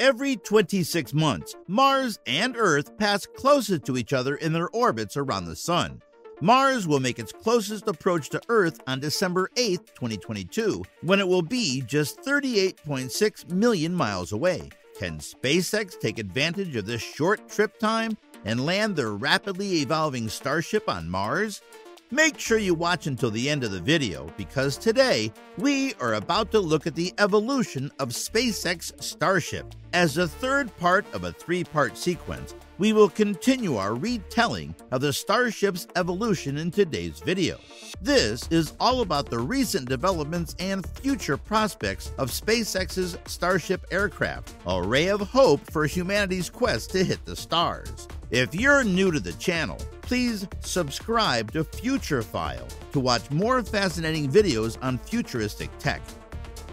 Every 26 months, Mars and Earth pass closest to each other in their orbits around the Sun. Mars will make its closest approach to Earth on December 8, 2022, when it will be just 38.6 million miles away. Can SpaceX take advantage of this short trip time and land their rapidly evolving Starship on Mars? Make sure you watch until the end of the video because today we are about to look at the evolution of SpaceX Starship. As a third part of a three part sequence, we will continue our retelling of the Starship's evolution in today's video. This is all about the recent developments and future prospects of SpaceX's Starship aircraft, a ray of hope for humanity's quest to hit the stars. If you're new to the channel, please subscribe to Futurephile to watch more fascinating videos on futuristic tech.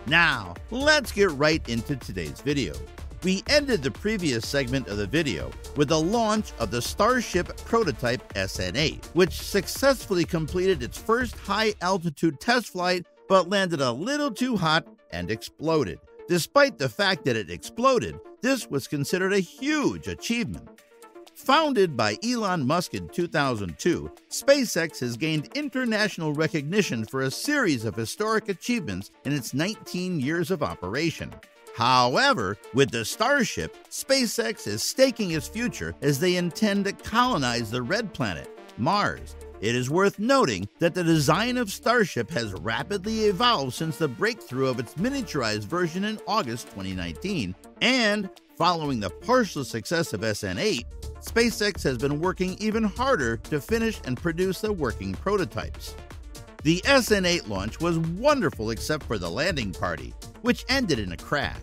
Now, let's get right into today's video. We ended the previous segment of the video with the launch of the Starship prototype SN8, which successfully completed its first high altitude test flight but landed a little too hot and exploded. Despite the fact that it exploded, this was considered a huge achievement. Founded by Elon Musk in 2002, SpaceX has gained international recognition for a series of historic achievements in its 19 years of operation. However, with the Starship, SpaceX is staking its future as they intend to colonize the red planet, Mars. It is worth noting that the design of Starship has rapidly evolved since the breakthrough of its miniaturized version in August 2019, and following the partial success of SN8, SpaceX has been working even harder to finish and produce the working prototypes. The SN8 launch was wonderful except for the landing party, which ended in a crash.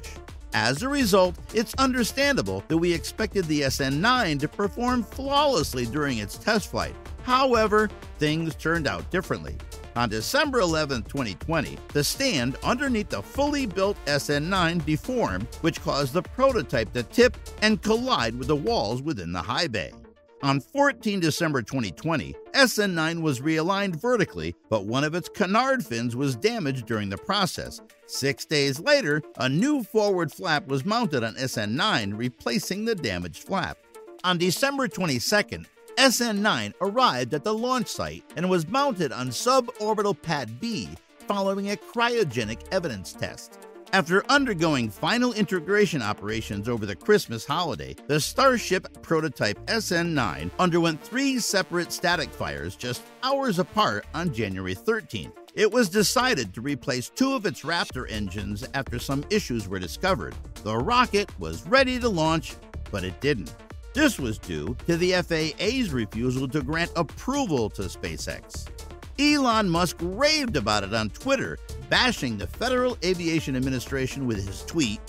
As a result, it's understandable that we expected the SN9 to perform flawlessly during its test flight. However, things turned out differently. On December 11, 2020, the stand underneath the fully built SN9 deformed, which caused the prototype to tip and collide with the walls within the high bay. On 14 December 2020, SN9 was realigned vertically, but one of its canard fins was damaged during the process. Six days later, a new forward flap was mounted on SN9, replacing the damaged flap. On December 22nd, SN9 arrived at the launch site and was mounted on suborbital pad B following a cryogenic evidence test. After undergoing final integration operations over the Christmas holiday, the Starship prototype SN9 underwent three separate static fires just hours apart on January 13th. It was decided to replace two of its Raptor engines after some issues were discovered. The rocket was ready to launch, but it didn't. This was due to the FAA's refusal to grant approval to SpaceX. Elon Musk raved about it on Twitter, bashing the Federal Aviation Administration with his tweet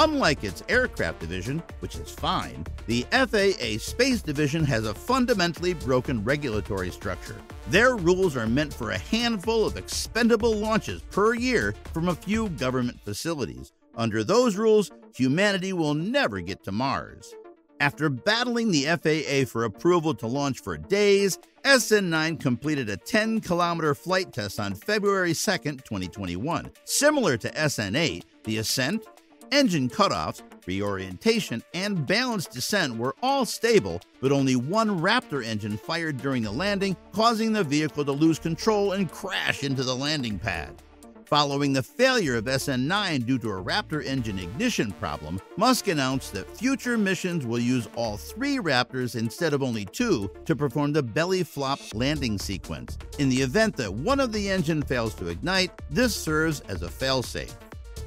Unlike its aircraft division, which is fine, the FAA Space Division has a fundamentally broken regulatory structure. Their rules are meant for a handful of expendable launches per year from a few government facilities. Under those rules, humanity will never get to Mars. After battling the FAA for approval to launch for days, SN9 completed a 10 kilometer flight test on February 2, 2021. Similar to SN8, the ascent, engine cutoffs, reorientation, and balanced descent were all stable, but only one Raptor engine fired during the landing, causing the vehicle to lose control and crash into the landing pad. Following the failure of SN9 due to a Raptor engine ignition problem, Musk announced that future missions will use all three Raptors instead of only two to perform the belly flop landing sequence. In the event that one of the engine fails to ignite, this serves as a failsafe.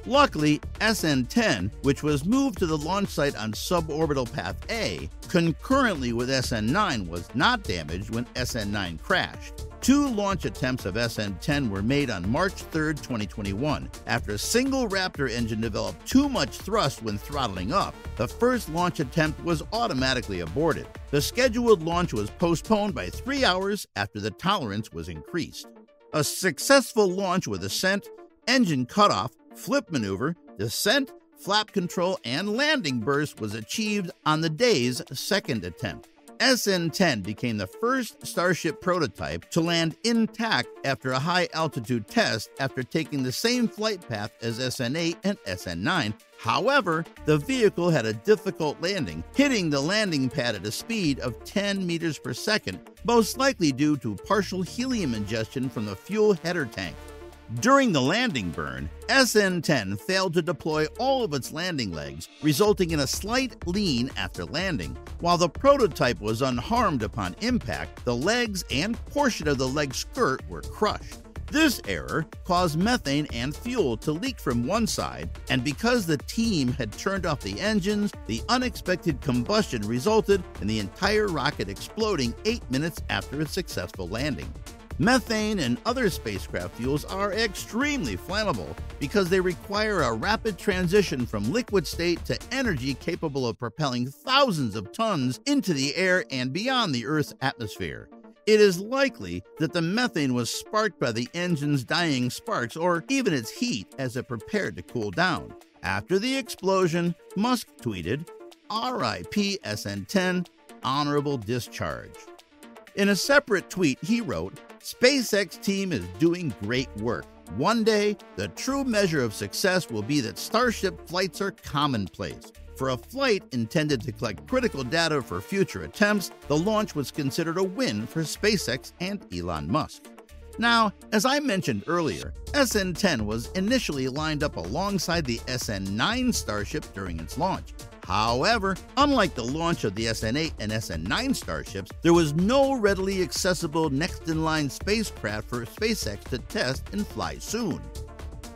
Luckily, SN10, which was moved to the launch site on suborbital path A, concurrently with SN9 was not damaged when SN9 crashed. Two launch attempts of SN 10 were made on March 3, 2021. After a single Raptor engine developed too much thrust when throttling up, the first launch attempt was automatically aborted. The scheduled launch was postponed by three hours after the tolerance was increased. A successful launch with ascent, engine cutoff, flip maneuver, descent, flap control, and landing burst was achieved on the day's second attempt. SN 10 became the first Starship prototype to land intact after a high altitude test after taking the same flight path as SN 8 and SN 9. However, the vehicle had a difficult landing, hitting the landing pad at a speed of 10 meters per second, most likely due to partial helium ingestion from the fuel header tank. During the landing burn, SN 10 failed to deploy all of its landing legs, resulting in a slight lean after landing. While the prototype was unharmed upon impact, the legs and portion of the leg skirt were crushed. This error caused methane and fuel to leak from one side, and because the team had turned off the engines, the unexpected combustion resulted in the entire rocket exploding eight minutes after its successful landing. Methane and other spacecraft fuels are extremely flammable because they require a rapid transition from liquid state to energy capable of propelling thousands of tons into the air and beyond the Earth's atmosphere. It is likely that the methane was sparked by the engine's dying sparks or even its heat as it prepared to cool down. After the explosion, Musk tweeted, RIP SN 10, honorable discharge. In a separate tweet, he wrote, SpaceX team is doing great work. One day, the true measure of success will be that Starship flights are commonplace. For a flight intended to collect critical data for future attempts, the launch was considered a win for SpaceX and Elon Musk. Now, as I mentioned earlier, SN 10 was initially lined up alongside the SN 9 Starship during its launch. However, unlike the launch of the SN 8 and SN 9 Starships, there was no readily accessible next in line spacecraft for SpaceX to test and fly soon.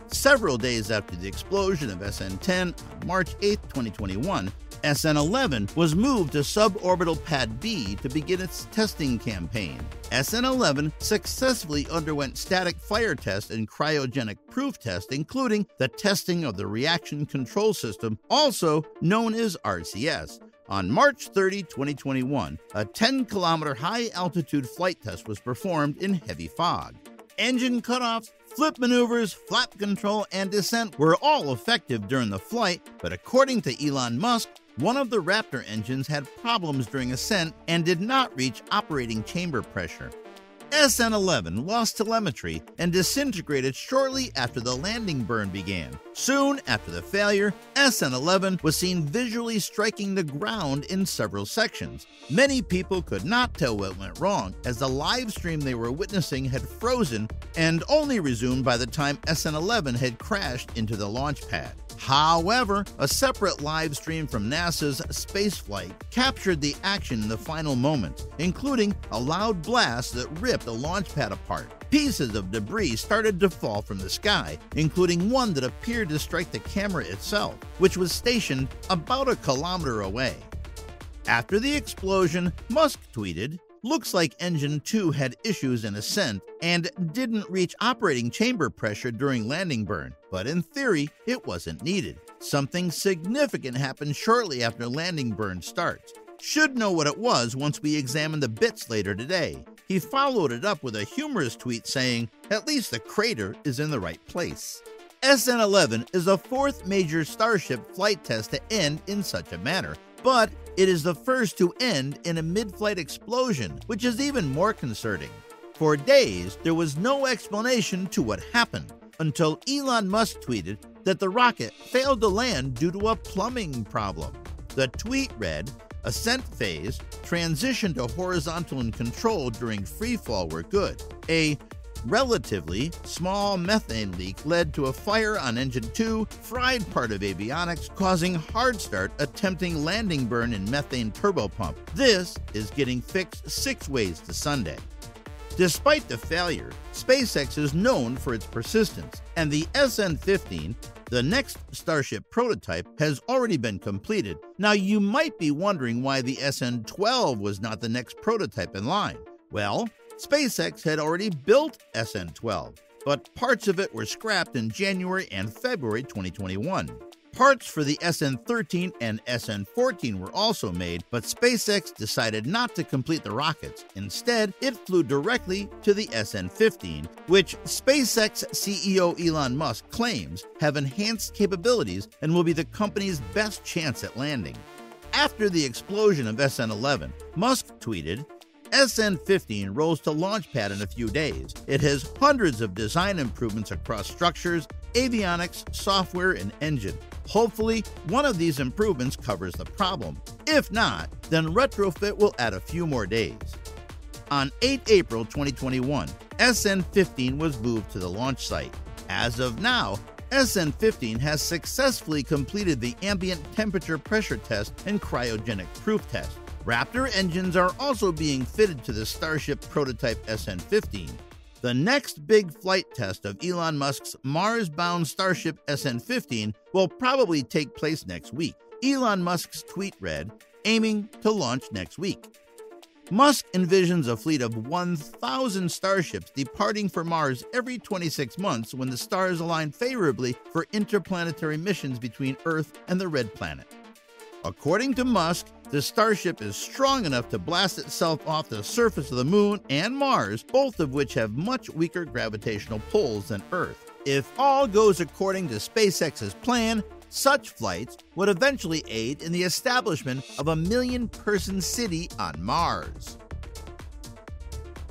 Several days after the explosion of SN 10 on March 8, 2021, SN 11 was moved to suborbital Pad B to begin its testing campaign. SN 11 successfully underwent static fire test and cryogenic proof test, including the testing of the reaction control system, also known as RCS. On March 30, 2021, a 10 kilometer high altitude flight test was performed in heavy fog. Engine cutoffs, flip maneuvers, flap control, and descent were all effective during the flight, but according to Elon Musk, one of the Raptor engines had problems during ascent and did not reach operating chamber pressure. SN 11 lost telemetry and disintegrated shortly after the landing burn began. Soon after the failure, SN 11 was seen visually striking the ground in several sections. Many people could not tell what went wrong, as the live stream they were witnessing had frozen and only resumed by the time SN 11 had crashed into the launch pad. However, a separate live stream from NASA's spaceflight captured the action in the final moments, including a loud blast that ripped the launch pad apart. Pieces of debris started to fall from the sky, including one that appeared to strike the camera itself, which was stationed about a kilometer away. After the explosion, Musk tweeted, Looks like Engine 2 had issues in ascent and didn't reach operating chamber pressure during landing burn, but in theory, it wasn't needed. Something significant happened shortly after landing burn starts. Should know what it was once we examine the bits later today. He followed it up with a humorous tweet saying, At least the crater is in the right place. SN 11 is the fourth major Starship flight test to end in such a manner, but it is the first to end in a mid flight explosion, which is even more concerning. For days, there was no explanation to what happened until Elon Musk tweeted that the rocket failed to land due to a plumbing problem. The tweet read, Ascent phase, transition to horizontal and control during freefall were good. A relatively small methane leak led to a fire on engine 2, fried part of avionics, causing hard start attempting landing burn in methane turbopump. This is getting fixed six ways to Sunday. Despite the failure, SpaceX is known for its persistence, and the SN 15, the next Starship prototype, has already been completed. Now, you might be wondering why the SN 12 was not the next prototype in line. Well, SpaceX had already built SN 12, but parts of it were scrapped in January and February 2021. Parts for the SN 13 and SN 14 were also made, but SpaceX decided not to complete the rockets. Instead, it flew directly to the SN 15, which SpaceX CEO Elon Musk claims have enhanced capabilities and will be the company's best chance at landing. After the explosion of SN 11, Musk tweeted, SN 15 rolls to launch pad in a few days. It has hundreds of design improvements across structures, avionics, software, and engine. Hopefully, one of these improvements covers the problem. If not, then retrofit will add a few more days. On 8 April 2021, SN 15 was moved to the launch site. As of now, SN 15 has successfully completed the ambient temperature pressure test and cryogenic proof test. Raptor engines are also being fitted to the Starship prototype SN 15. The next big flight test of Elon Musk's Mars bound Starship SN 15 will probably take place next week. Elon Musk's tweet read, aiming to launch next week. Musk envisions a fleet of 1,000 starships departing for Mars every 26 months when the stars align favorably for interplanetary missions between Earth and the Red Planet. According to Musk, the Starship is strong enough to blast itself off the surface of the Moon and Mars, both of which have much weaker gravitational pulls than Earth. If all goes according to SpaceX's plan, such flights would eventually aid in the establishment of a million person city on Mars.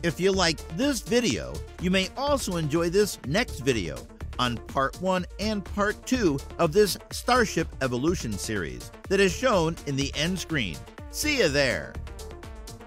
If you like this video, you may also enjoy this next video on part 1 and part 2 of this Starship Evolution series that is shown in the end screen. See you there!